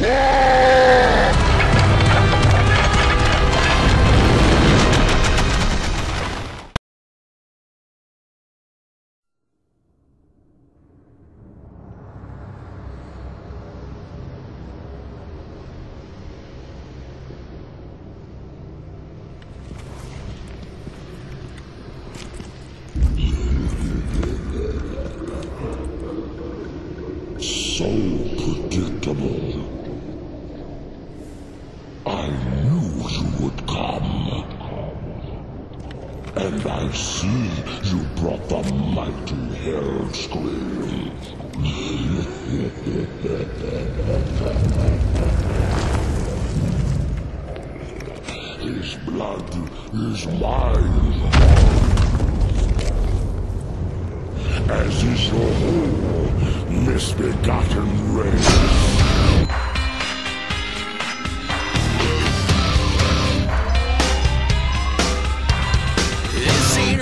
Yeah! And I see you brought the mighty Hellscream. His blood is mine. As is your whole misbegotten race.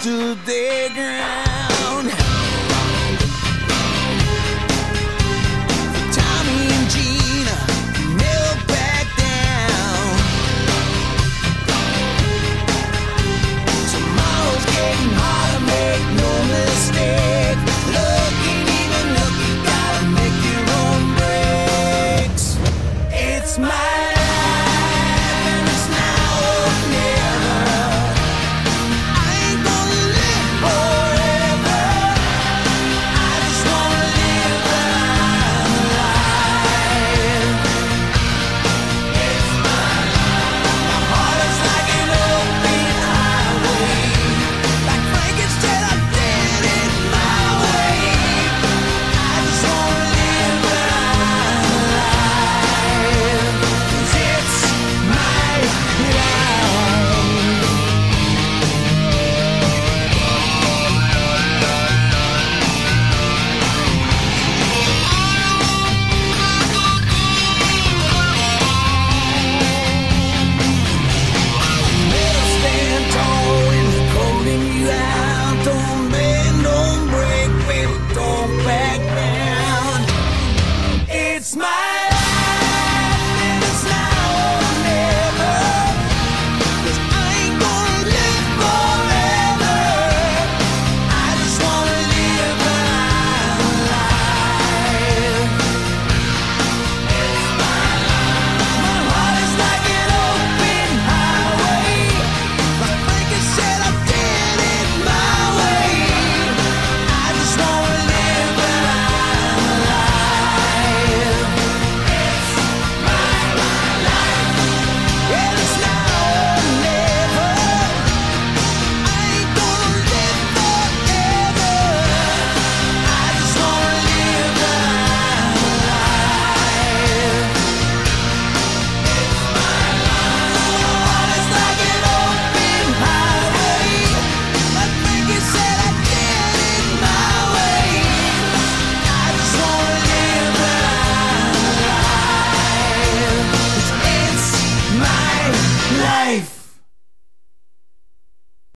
stood their ground.